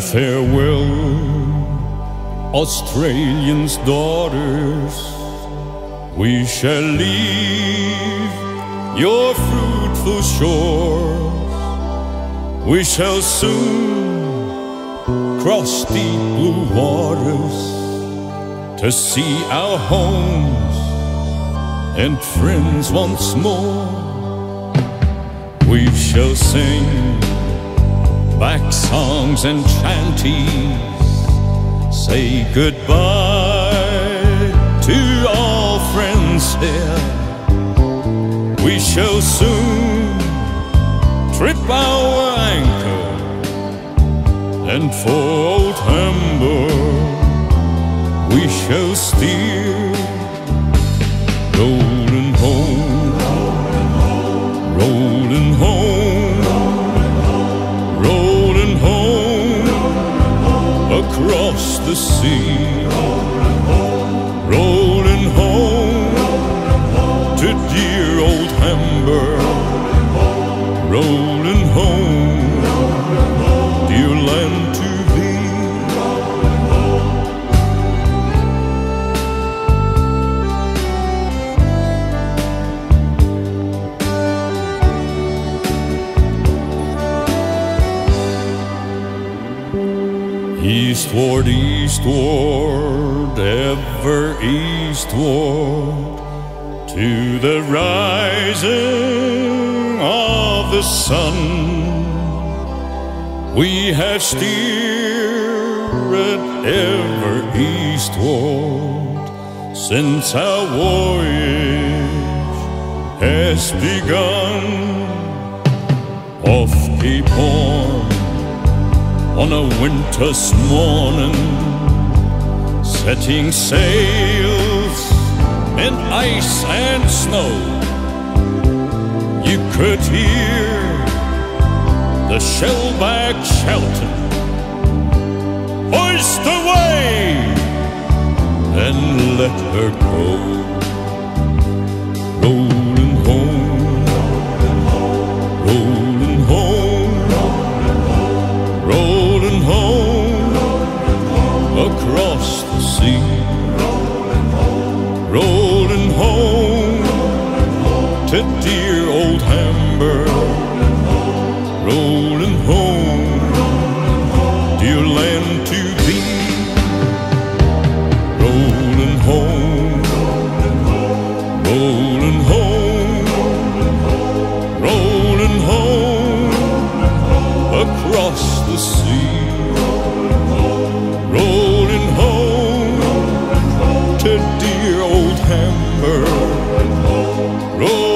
Farewell, Australia's daughters. We shall leave your fruitful shores. We shall soon cross deep blue waters to see our homes and friends once more. We shall sing back songs and chanties, say goodbye to all friends here. We shall soon trip our anchor and for old Hamburg we shall steer rolling home, rolling home, across the sea, rolling home to dear Eastward, eastward, ever eastward, to the rising of the sun. We have steered ever eastward since our voyage has begun. Off Cape Horn on a winter's morning, setting sails in ice and snow. You could hear the shellback shouting, Hoist away and let her go. Across the sea, rolling home to dear old Hamburg, rolling home, dear land to thee, rolling home, rolling home, rolling home across the sea, remember. Roll